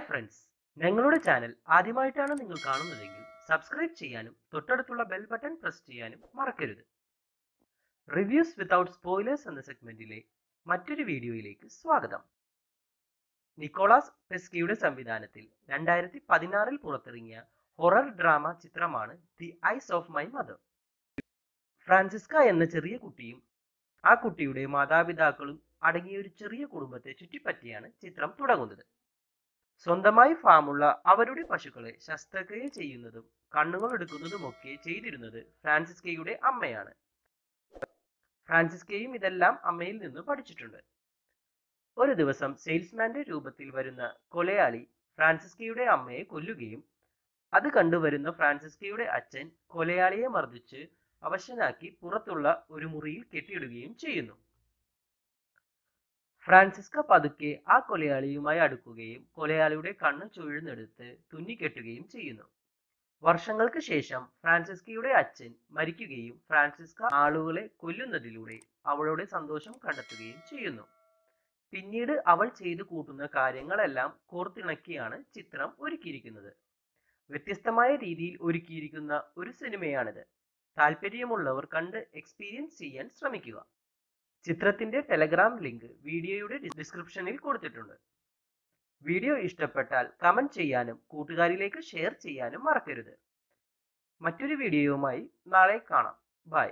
Friends ഞങ്ങളുടെ channel ആദ്യമായിട്ടാണ് നിങ്ങൾ കാണുന്നതെങ്കിൽ സബ്സ്ക്രൈബ് ചെയ്യാനും തൊട്ടടുത്തുള്ള ബെൽ ബട്ടൺ പ്രസ് ചെയ്യാനും മറക്കരുത്. റിവ്യൂസ് വിതൗട്ട് സ്പോയിലേഴ്സ് എന്ന സെഗ്മെന്റിലെ മറ്റൊരു വീഡിയോയിലേക്ക് സ്വാഗതം. നിക്കോളാസ് പെസ്കിയുടെ സംവിധാനത്തിൽ രണ്ടായിരത്തി പതിനാറിൽ പുറത്തിറങ്ങിയ ഹൊറർ ഡ്രാമ ചിത്രമാണ് the eyes of my mother Francisca എന്ന ചെറിയ കുട്ടിയും ആ കുട്ടിയുടെ മാതാപിതാക്കളും അടങ്ങിയ ഒരു ചെറിയ കുടുംബത്തെ ചുറ്റിപ്പറ്റിയാണ് ചിത്രം തുടങ്ങുന്നത്. സ്വന്തമായി ഫാമുള്ള അവരുടെ പശുക്കളെ ശസ്ത്രക്രിയ ചെയ്യുന്നതും കണ്ണുകൾ എടുക്കുന്നതുമൊക്കെ ചെയ്തിരുന്നത് ഫ്രാൻസിസ്കയുടെ അമ്മയാണ്. ഫ്രാൻസിസ്കയും ഇതെല്ലാം അമ്മയിൽ നിന്ന് പഠിച്ചിട്ടുണ്ട്. ഒരു ദിവസം സെയിൽസ്മാന്റെ രൂപത്തിൽ വരുന്ന കൊലയാളി ഫ്രാൻസിസ്കയുടെ അമ്മയെ കൊല്ലുകയും അത് കണ്ടുവരുന്ന ഫ്രാൻസിസ്കയുടെ അച്ഛൻ കൊലയാളിയെ മർദ്ദിച്ച് അവശനാക്കി പുറത്തുള്ള ഒരു മുറിയിൽ കെട്ടിയിടുകയും ചെയ്യുന്നു. ഫ്രാൻസിസ്ക പതുക്കെ ആ കൊലയാളിയുമായി അടുക്കുകയും കൊലയാളിയുടെ കണ്ണ് ചുഴന്നെടുത്ത് തുന്നിക്കെട്ടുകയും ചെയ്യുന്നു. വർഷങ്ങൾക്ക് ശേഷം ഫ്രാൻസിസ്കയുടെ അച്ഛൻ മരിക്കുകയും ഫ്രാൻസിസ്ക ആളുകളെ കൊല്ലുന്നതിലൂടെ അവളുടെ സന്തോഷം കണ്ടെത്തുകയും ചെയ്യുന്നു. പിന്നീട് അവൾ ചെയ്തു കൂട്ടുന്ന കാര്യങ്ങളെല്ലാം കോർത്തിണക്കിയാണ് ചിത്രം ഒരുക്കിയിരിക്കുന്നത്. വ്യത്യസ്തമായ രീതിയിൽ ഒരുക്കിയിരിക്കുന്ന ഒരു സിനിമയാണിത്. താല്പര്യമുള്ളവർ കണ്ട് എക്സ്പീരിയൻസ് ചെയ്യാൻ ശ്രമിക്കുക. ചിത്രത്തിന്റെ ടെലഗ്രാം ലിങ്ക് വീഡിയോയുടെ ഡിസ്ക്രിപ്ഷനിൽ കൊടുത്തിട്ടുണ്ട്. വീഡിയോ ഇഷ്ടപ്പെട്ടാൽ കമന്റ് ചെയ്യാനും കൂട്ടുകാരിലേക്ക് ഷെയർ ചെയ്യാനും മറക്കരുത്. മറ്റൊരു വീഡിയോയുമായി നാളെ കാണാം. ബൈ.